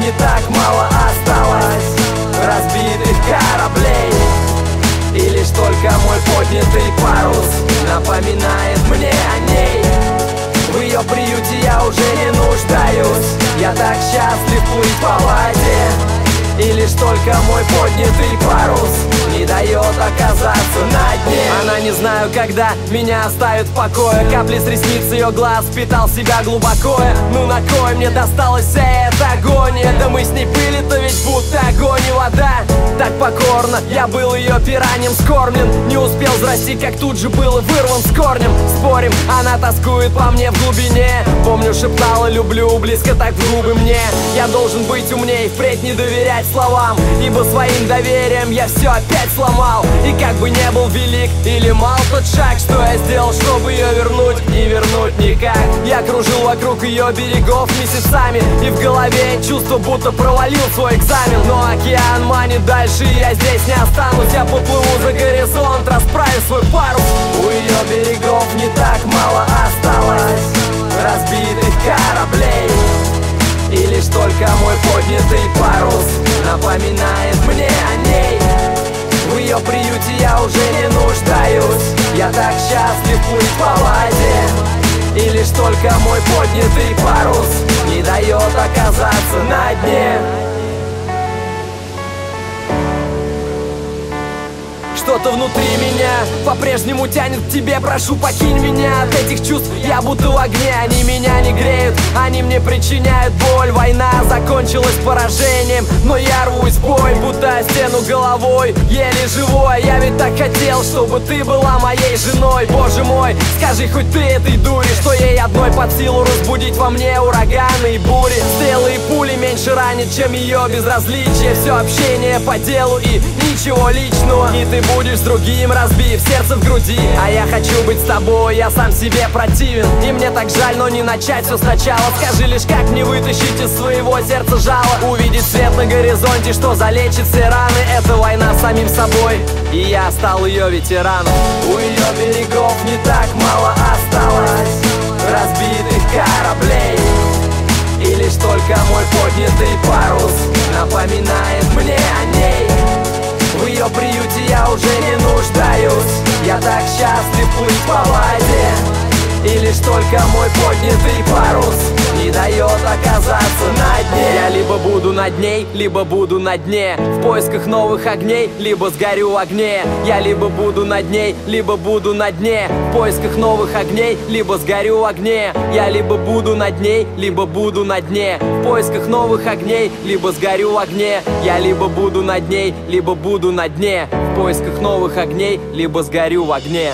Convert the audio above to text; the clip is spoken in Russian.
не так мало осталось Разбитых кораблей. И лишь только мой поднятый парус Напоминает мне о ней только мой поднятый парус Не дает оказаться на дне. Она не знаю, когда меня оставит в покое. Капли с ресниц ее глаз впитал себя глубоко. Ну на кой мне досталась вся эта агония? Да мы с ней пыли-то покорно, я был ее пираньем скормлен. Не успел взрасти, как тут же был вырван с корнем. Спорим, она тоскует по мне в глубине. Помню, шептала, люблю, близко так в губы мне Я должен быть умнее, впредь не доверять словам Ибо своим доверием я все опять сломал. И как бы не был велик или мал тот шаг Что я сделал, чтобы ее вернуть, не вернуть никак. Я кружил вокруг ее берегов месяцами И в голове чувство, будто провалил свой экзамен. Но океан манит дальше, и я здесь не останусь Я поплыву за горизонт, расправив свой парус. У ее берегов не так мало осталось Разбитых кораблей. И лишь только мой поднятый парус Напоминает мне о ней. В ее приюте я уже не нуждаюсь Я так счастлив плыть по воде И лишь только мой поднятый парус Не дает оказаться на дне Что-то внутри меня по-прежнему тянет к тебе. Прошу, покинь меня от этих чувств. Я будто в огне, они меня не греют. Они мне причиняют боль. Война закончилась поражением Но я рвусь в бой, будто стену головой Еле живой, я ведь так хотел Чтобы ты была моей женой. Боже мой, скажи хоть ты этой дури Что ей одной под силу разбудить во мне ураганы и бури. Стрелы и пули меньше ранят, чем ее безразличие. Все общение по делу и ничего личного. И ты будешь с другим, разбив сердце в груди. А я хочу быть с тобой, я сам себе противен. И мне так жаль, но не начать все сначала. Скажи лишь, как мне вытащить из своего сердца жало? Увидеть свет на горизонте, что залечит все раны. Это война с самим собой, и я стал ее ветераном. У ее берегов не так мало осталось Разбитых кораблей. И лишь только мой поднятый парус Напоминает счастлив плыть по воде И лишь только мой поднятый парус Не дает буду над ней, либо буду на дне. В поисках новых огней, либо сгорю в огне. Я либо буду над ней, либо буду на дне. В поисках новых огней, либо сгорю в огне. Я либо буду над ней, либо буду на дне. В поисках новых огней, либо сгорю в огне. Я либо буду над ней, либо буду на дне. В поисках новых огней, либо сгорю в огне